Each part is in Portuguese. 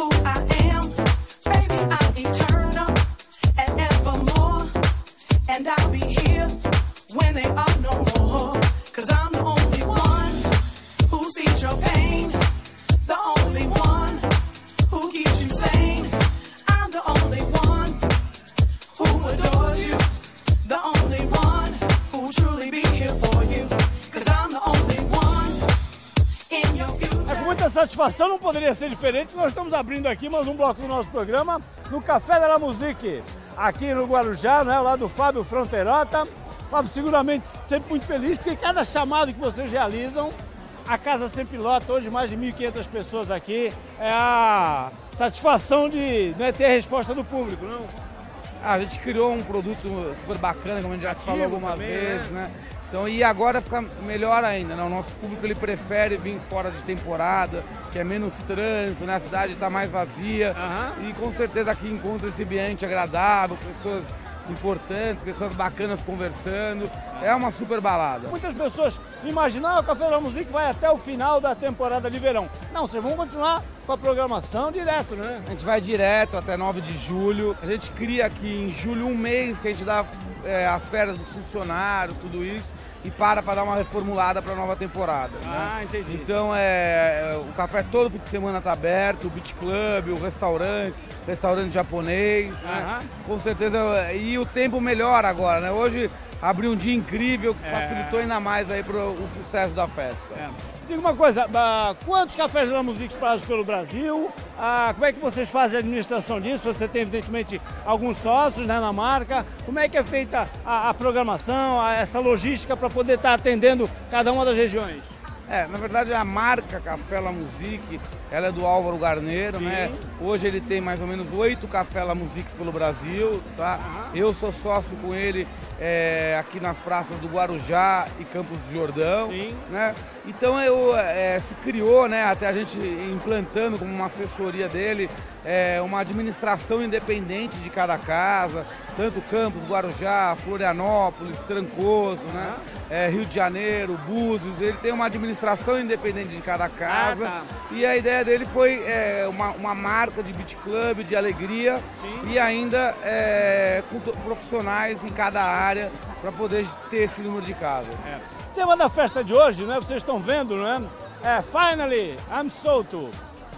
who I am. Satisfação, não poderia ser diferente. Nós estamos abrindo aqui mais um bloco do nosso programa no Café da La Musique, aqui no Guarujá, né, lá do Fábio Fronteirota. Fábio, seguramente sempre muito feliz, porque cada chamado que vocês realizam, a casa sempre lota. Hoje, mais de 1.500 pessoas aqui. É a satisfação de né, ter a resposta do público, não? A gente criou um produto super bacana, como a gente já falou algumas também, vezes, né? Então, e agora fica melhor ainda, né? O nosso público ele prefere vir fora de temporada, que é menos trânsito, né? A cidade está mais vazia. E com certeza aqui encontra esse ambiente agradável, pessoas importantes, pessoas bacanas conversando. É uma super balada. Muitas pessoas imaginam que o Café da Musique vai até o final da temporada de verão. Não, vocês vão continuar com a programação direto, né? A gente vai direto até 9 de julho. A gente cria aqui em julho um mês que a gente dá é, as férias dos funcionários, tudo isso, e para para dar uma reformulada para a nova temporada. né? Ah, entendi. Então é, o café todo fim de semana está aberto, o beach club, o restaurante, restaurante japonês, né? Com certeza. E o tempo melhora agora, né? Hoje abriu um dia incrível que É. facilitou ainda mais aí para o sucesso da festa. Diga uma coisa, ah, quantos cafés da Musique espalhados pelo Brasil? Ah, como é que vocês fazem a administração disso? Você tem, evidentemente, alguns sócios né, na marca. Como é que é feita a, a programação, a- essa logística para poder estar atendendo cada uma das regiões? É, na verdade a marca Café La Musique, ela é do Álvaro Garneiro, né? Hoje ele tem mais ou menos oito Café La Musique pelo Brasil, tá? Eu sou sócio com ele é, aqui nas praças do Guarujá e Campos do Jordão, Sim. né? Então eu, é, se criou, né, até a gente implantando como uma assessoria dele, é, uma administração independente de cada casa, tanto Campos, Guarujá, Florianópolis, Trancoso, né? É, Rio de Janeiro, Búzios, ele tem uma administração independente de cada casa. tá. E a ideia dele foi é, uma, uma marca de beat club, de alegria e ainda é, com profissionais em cada área para poder ter esse número de casas. O tema da festa de hoje, né? Vocês estão vendo, né? É Finally, I'm Solto.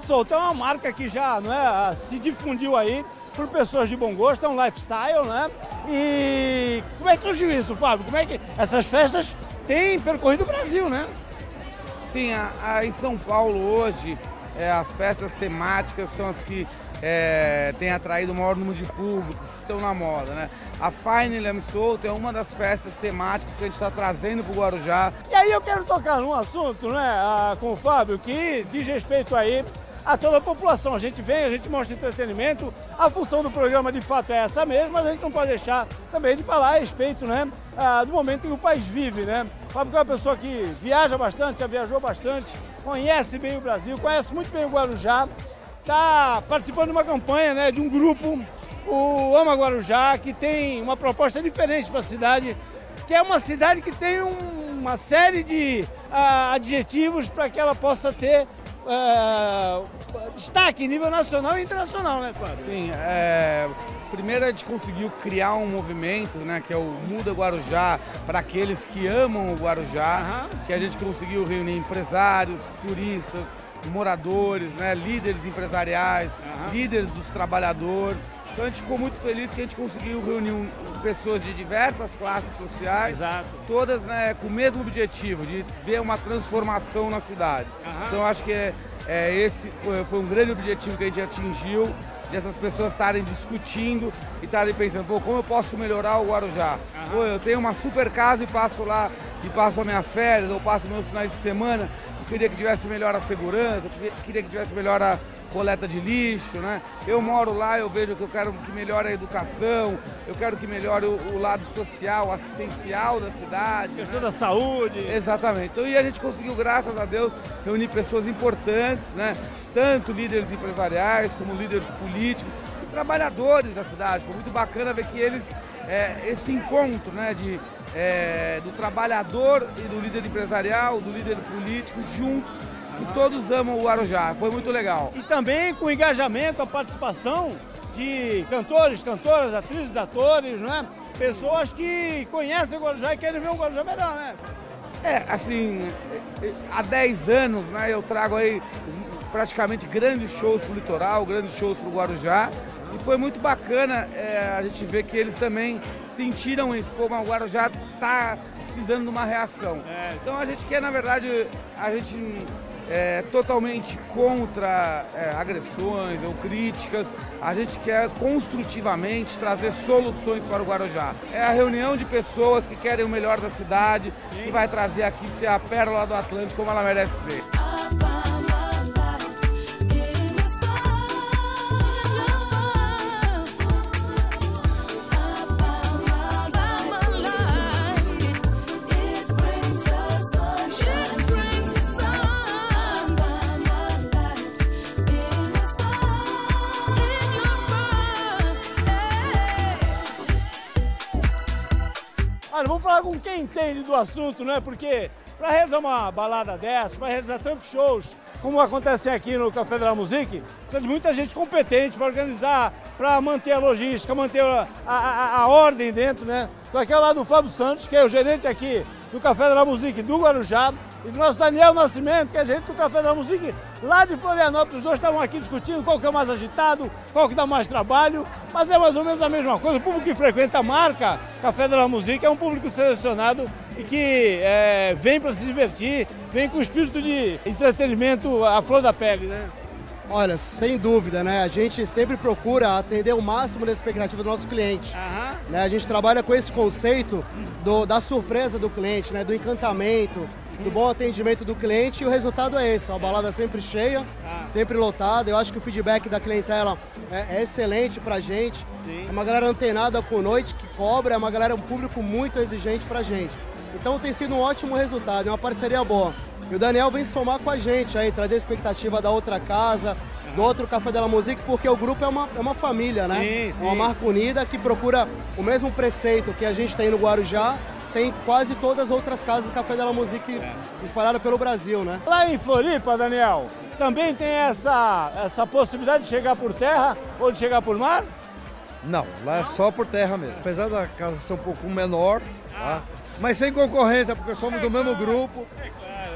Solto é uma marca que já não é, se difundiu aí por pessoas de bom gosto, é um lifestyle, né? E como é que surgiu isso, Fábio? Como é que essas festas têm percorrido o Brasil, né? Sim, a, a- em São Paulo hoje, é, as festas temáticas são as que é, têm atraído o maior número de públicos, estão na moda, né? A Fine Leme Solto é uma das festas temáticas que a gente está trazendo para o Guarujá. E aí eu quero tocar num assunto, né, com o Fábio, que diz respeito aí a toda a população. A gente vem, a gente mostra entretenimento, a função do programa de fato é essa mesmo, mas a gente não pode deixar também de falar a respeito, né, do momento em que o país vive, né. O Fábio é uma pessoa que viaja bastante, já viajou bastante, conhece bem o Brasil, conhece muito bem o Guarujá, está participando de uma campanha, né, de um grupo, o Ama Guarujá, que tem uma proposta diferente para a cidade, que é uma cidade que tem um- uma série de ah, adjetivos para que ela possa ter ah, destaque em nível nacional e internacional, né, Fábio? Sim, é, primeiro a gente conseguiu criar um movimento, né, que é o Muda Guarujá, para aqueles que amam o Guarujá, Aham. que a gente conseguiu reunir empresários, turistas, moradores, né, líderes empresariais, líderes dos trabalhadores. Então a gente ficou muito feliz que a gente conseguiu reunir pessoas de diversas classes sociais, Exato. todas né, com o mesmo objetivo, de ver uma transformação na cidade. Aham. Então acho que é, é, esse foi, um grande objetivo que a gente atingiu, de essas pessoas estarem discutindo e estarem pensando, pô, como eu posso melhorar o Guarujá? Pô, eu tenho uma super casa e passo lá, e passo as minhas férias, ou passo meus finais de semana, queria que tivesse melhor a segurança, queria que tivesse melhor a coleta de lixo, né? Eu moro lá, eu vejo que eu quero que melhore a educação, eu quero que melhore o, o lado social, assistencial da cidade. Questão né? da saúde. Exatamente. Então, e a gente conseguiu, graças a Deus, reunir pessoas importantes, né? Tanto líderes empresariais como líderes políticos e trabalhadores da cidade. Foi muito bacana ver que eles, é, esse encontro, né? De, é, do trabalhador e do líder empresarial, do líder político juntos e todos amam o Guarujá. Foi muito legal. E também com engajamento, a participação de cantores, cantoras, atrizes, atores, né? Pessoas que conhecem o Guarujá e querem ver o Guarujá melhor, né? É, assim, há 10 anos né, eu trago aí praticamente grandes shows pro litoral, grandes shows pro Guarujá. E foi muito bacana é, a gente ver que eles também sentiram isso, como o Guarujá está precisando de uma reação. É. Então a gente quer, na verdade, a gente é totalmente contra é, agressões ou críticas. A gente quer construtivamente trazer soluções para o Guarujá. É a reunião de pessoas que querem o melhor da cidade, que vai trazer aqui ser a pérola do Atlântico como ela merece ser. Vamos falar com quem entende do assunto, né? Porque para realizar uma balada dessa, para realizar tantos shows como acontecem aqui no Café da Musique, precisa de muita gente competente para organizar, para manter a logística, manter a, a, a, ordem dentro, né? Estou aqui ao lado do Fábio Santos, que é o gerente aqui do Café da Musique do Guarujá, e do nosso Daniel Nascimento, que é gerente do Café da Musique lá de Florianópolis. Os dois estavam aqui discutindo qual que é mais agitado, qual que dá mais trabalho, mas é mais ou menos a mesma coisa. O público que frequenta a marca Café da Musique é um público selecionado e que é, vem para se divertir, vem com o espírito de entretenimento à flor da pele, né? Olha, sem dúvida, né? A gente sempre procura atender o máximo da expectativa do nosso cliente. Aham. Né? A gente trabalha com esse conceito do- da surpresa do cliente, né? Do encantamento, do bom atendimento do cliente e o resultado é esse, uma balada sempre cheia, sempre lotada. Eu acho que o feedback da clientela é, é excelente pra gente. Sim. É uma galera antenada com noite que cobra, é uma galera, um público muito exigente pra gente. Então tem sido um ótimo resultado, é uma parceria boa. E o Daniel vem somar com a gente aí, trazer a expectativa da outra casa, do outro Café Della Musique, porque o grupo é uma, é uma família, né? Sim, É uma sim. marca unida que procura o mesmo preceito que a gente tem no Guarujá, tem quase todas as outras casas de Café Della Musique espalhadas pelo Brasil, né? Lá em Floripa, Daniel, também tem essa, essa possibilidade de chegar por terra ou de chegar por mar? Não, lá é só por terra mesmo. Apesar da casa ser um pouco menor, tá? mas sem concorrência, porque somos do mesmo grupo.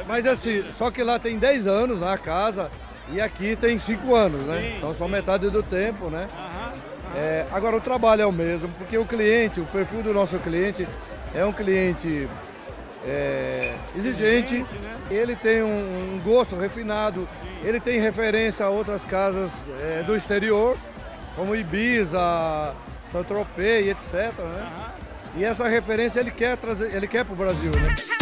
Mas assim, só que lá tem 10 anos na casa e aqui tem 5 anos, né? Então só metade do tempo, né? É, agora o trabalho é o mesmo, porque o cliente, o perfil do nosso cliente é um cliente é, exigente, ele tem um, gosto refinado, ele tem referência a outras casas é, do exterior, como Ibiza, Saint-Tropez, etc. Né? E essa referência ele quer trazer, ele quer para o Brasil, né?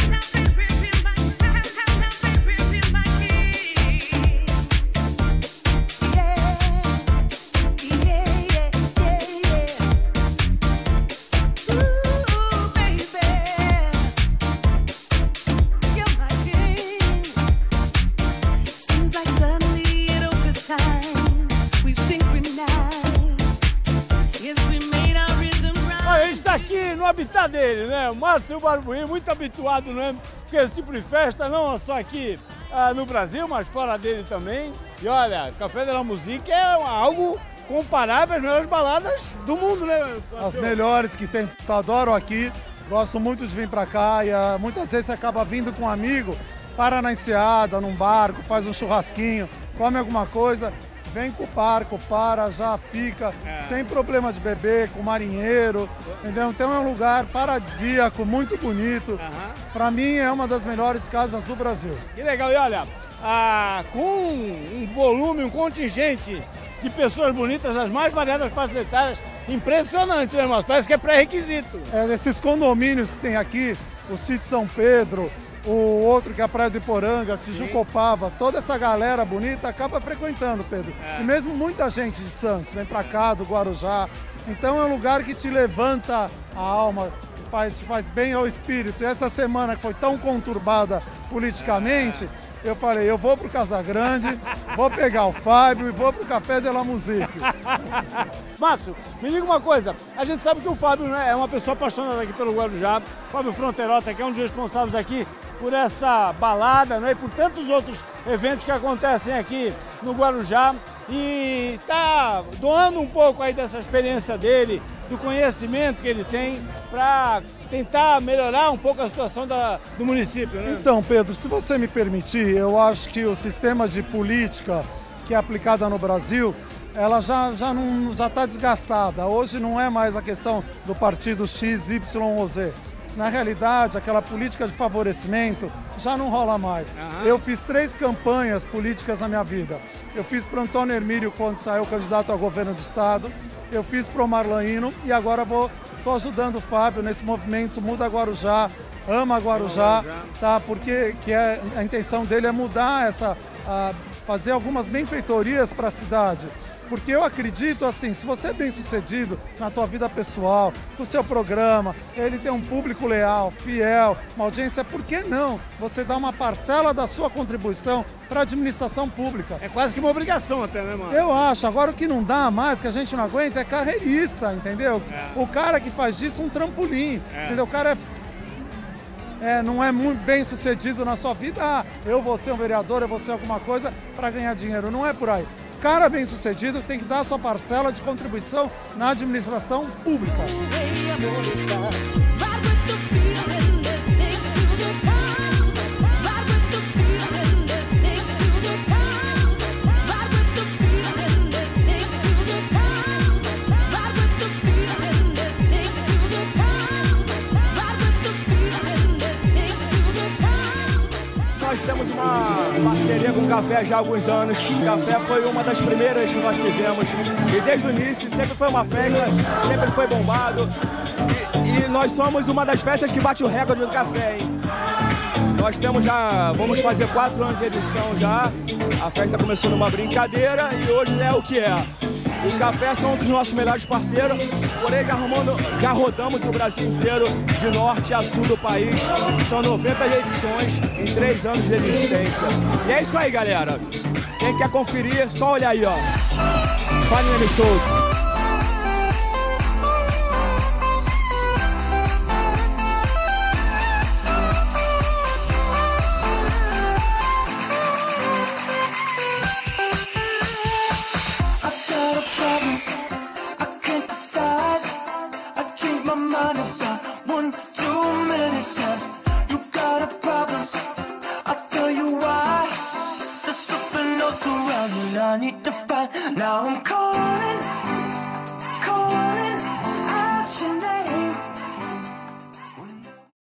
Habitat dele, né? O Márcio Barbuí, muito habituado, né? Com esse tipo de festa, não só aqui ah, no Brasil, mas fora dele também. E olha, Café da Musique é algo comparável às melhores baladas do mundo, né? as melhores que tem. Adoro aqui, gosto muito de vir pra cá e ah, muitas vezes você acaba vindo com um amigo, para na enseada, num barco, faz um churrasquinho, come alguma coisa, vem com o barco, para, já fica, sem problema de beber, com marinheiro, entendeu? Então é um lugar paradisíaco, muito bonito. Pra mim é uma das melhores casas do Brasil. Que legal, e olha, ah, com um volume, um contingente de pessoas bonitas das mais variadas faixas etárias, impressionante, né, Márcio? Parece que é pré-requisito. É, esses condomínios que tem aqui, o Sítio São Pedro, o outro que é a Praia do Iporanga, Tijucopava, toda essa galera bonita acaba frequentando, Pedro. E mesmo muita gente de Santos vem pra cá, do Guarujá. Então é um lugar que te levanta a alma, faz, te faz bem ao espírito. E essa semana que foi tão conturbada politicamente, eu falei, eu vou pro Casa Grande, vou pegar o Fábio e vou pro Café de la Musique. Márcio, me diga uma coisa. A gente sabe que o Fábio né, é uma pessoa apaixonada aqui pelo Guarujá. Fábio Fronterota, que é um dos responsáveis aqui por essa balada né, e por tantos outros eventos que acontecem aqui no Guarujá e está doando um pouco aí dessa experiência dele, do conhecimento que ele tem para tentar melhorar um pouco a situação da, do município. Né? Então, Pedro, se você me permitir, eu acho que o sistema de política que é aplicada no Brasil, ela já já não já está desgastada. Hoje não é mais a questão do partido X, Y ou Z. Na realidade, aquela política de favorecimento já não rola mais. Aham. Eu fiz três campanhas políticas na minha vida. Eu fiz para o Antônio Hermílio quando saiu candidato ao governo do estado. Eu fiz para o Marlaíno e agora vou estou ajudando o Fábio nesse movimento Muda Guarujá, Ama Guarujá, tá? Porque que é, a intenção dele é mudar essa, a- fazer algumas benfeitorias para a cidade. Porque eu acredito assim, se você é bem sucedido na tua vida pessoal, no seu programa, ele tem um público leal, fiel, uma audiência, por que não você dar uma parcela da sua contribuição para a administração pública? É quase que uma obrigação até, né, mano? Eu acho. Agora o que não dá mais, que a gente não aguenta, é carreirista, entendeu? O cara que faz disso um trampolim. Entendeu? O cara é, é, não é muito bem sucedido na sua vida. Ah, eu vou ser um vereador, eu vou ser alguma coisa para ganhar dinheiro. Não é por aí. Cara bem sucedido tem que dar sua parcela de contribuição na administração pública. Nós temos uma parceria com o café já há alguns anos. O café foi uma das primeiras que nós fizemos. E desde o início sempre foi uma festa, sempre foi bombado. E, e nós somos uma das festas que bate o recorde do café, hein? Nós temos já, vamos fazer quatro anos de edição já. A festa começou numa brincadeira e hoje é o que é. O café são um dos nossos melhores parceiros, porém já, já rodamos o Brasil inteiro, de norte a sul do país. São 90 edições em três anos de existência. E é isso aí, galera. Quem quer conferir, só olhar aí, ó. Fanny Souto.